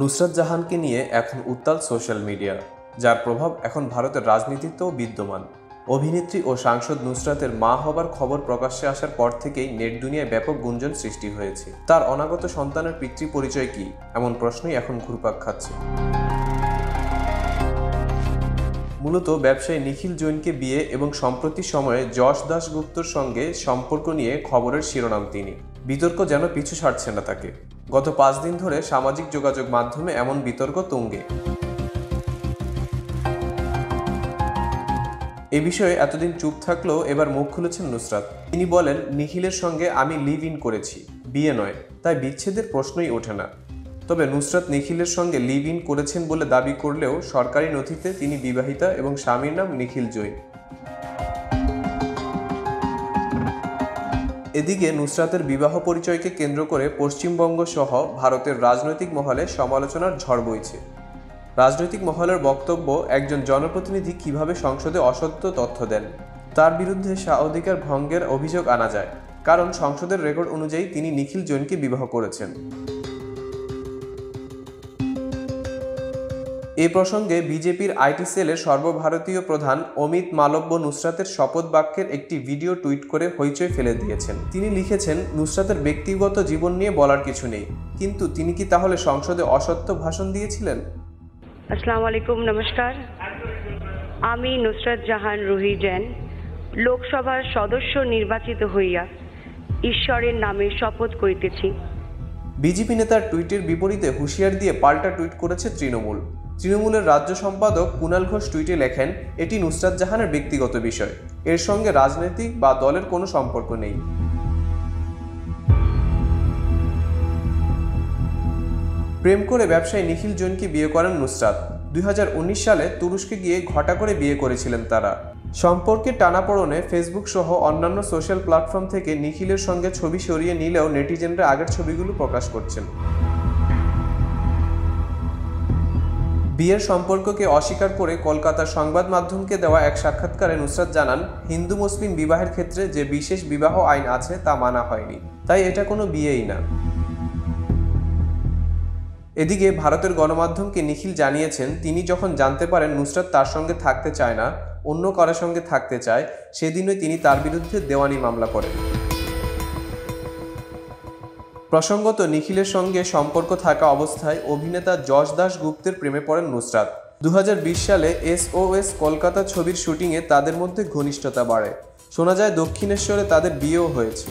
নুসরাত জাহানকে নিয়ে এখন উত্তাল সোশ্যাল মিডিয়া, যার প্রভাব এখন ভারতের রাজনীতিতেও বিদ্যমান। অভিনেত্রী ও সাংসদ নুসরাতের মা হবার খবর প্রকাশ্যে আসার পর থেকেই নেট দুনিয়ায় ব্যাপক গুঞ্জন সৃষ্টি হয়েছে। তার অনাগত সন্তানের পিতৃ পরিচয় কি, এমন প্রশ্নই এখন ঘুরপাক খাচ্ছে। মূলত ব্যবসায়ী নিখিল জৈনকে বিয়ে এবং সম্প্রতি সময়ে যশ দাশগুপ্তর সঙ্গে সম্পর্ক নিয়ে খবরের শিরোনাম তিনি। বিতর্ক যেন পিছু ছাড়ছে না তাকে। গত পাঁচ দিন ধরে সামাজিক যোগাযোগ মাধ্যমে এমন বিতর্ক তুঙ্গে। এ বিষয়ে এতদিন চুপ থাকলেও এবার মুখ খুলেছেন নুসরাত। তিনি বলেন, নিখিলের সঙ্গে আমি লিভ ইন করেছি, বিয়ে নয়, তাই বিচ্ছেদের প্রশ্নই ওঠে না। তবে নুসরাত নিখিলের সঙ্গে লিভ ইন করেছেন বলে দাবি করলেও সরকারি নথিতে তিনি বিবাহিতা এবং স্বামীর নাম নিখিল জৈন। এদিকে নুসরাতের বিবাহ পরিচয়কে কেন্দ্র করে পশ্চিমবঙ্গ সহ ভারতের রাজনৈতিক মহলে সমালোচনার ঝড় বইছে। রাজনৈতিক মহলের বক্তব্য, একজন জনপ্রতিনিধি কীভাবে সংসদে অসত্য তথ্য দেন? তার বিরুদ্ধে স্বাধিকার ভঙ্গের অভিযোগ আনা যায়। কারণ সংসদের রেকর্ড অনুযায়ী তিনি নিখিল জৈনকে বিবাহ করেছেন। এ প্রসঙ্গে বিজেপির আইটি সেলের সর্বভারতীয় প্রধান অমিত মালব্য নুসরাতের শপথ বাক্যের একটি ভিডিও টুইট করে হইচই ফেলে দিয়েছেন। তিনি লিখেছেন নুসরাতের ব্যক্তিগত জীবন নিয়ে বলার কিছু নেই কিন্তু তিনি কি তাহলে সংসদে অসত্য ভাষণ দিয়েছিলেন? আসসালামু আলাইকুম নমস্কার। আমি নুসরাত জাহান রুহি জেন লোকসভার সদস্য নির্বাচিত হইয়া ঈশ্বরের নামে শপথ করিতেছি। বিজেপি নেতার টুইটের বিপরীতে হুঁশিয়ার দিয়ে পাল্টা টুইট করেছে তৃণমূল। তৃণমূলের রাজ্য সম্পাদক কুণাল ঘোষ টুইটে লেখেন, এটি নুসরাত জাহানের ব্যক্তিগত বিষয়। এর সঙ্গে রাজনৈতিক বা দলের কোনো সম্পর্ক নেই। প্রেম করে ব্যবসায়ী নিখিল জৈনকে বিয়ে করেন নুসরাত। দুই হাজার উনিশ সালে তুরস্কে গিয়ে ঘটা করে বিয়ে করেছিলেন তারা। সম্পর্কে টানাপড়নে ফেসবুক সহ অন্যান্য সোশ্যাল প্ল্যাটফর্ম থেকে নিখিলের সঙ্গে ছবি সরিয়ে নিলেও নেটিজেনরা আগের ছবিগুলো প্রকাশ করছেন। বিয়ের সম্পর্ককে অস্বীকার করে কলকাতার সংবাদ মাধ্যমকে দেওয়া এক সাক্ষাৎকারে নুসরাত জানান, হিন্দু মুসলিম বিবাহের ক্ষেত্রে যে বিশেষ বিবাহ আইন আছে তা মানা হয়নি। তাই এটা কোনো বিয়েই না। এদিকে ভারতের গণমাধ্যমকে নিখিল জানিয়েছেন, তিনি যখন জানতে পারেন নুসরাত তার সঙ্গে থাকতে চায় না, অন্য কারোর সঙ্গে থাকতে চায়, সেদিনই তিনি তার বিরুদ্ধে দেওয়ানি মামলা করেন। প্রসঙ্গত, নিখিলের সঙ্গে সম্পর্ক থাকা অবস্থায় অভিনেতা যশ দাস গুপ্তের প্রেমে পড়েন নুসরাত। দু হাজার বিশ সালে এসওএস কলকাতা ছবির শুটিংয়ে তাদের মধ্যে ঘনিষ্ঠতা বাড়ে। শোনা যায়, দক্ষিণেশ্বরে তাদের বিয়েও হয়েছে।